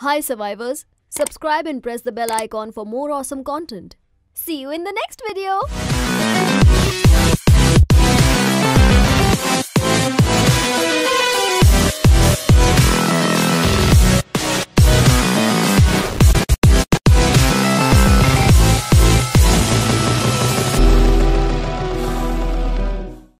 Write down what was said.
Hi survivors, subscribe and press the bell icon for more awesome content. See you in the next video.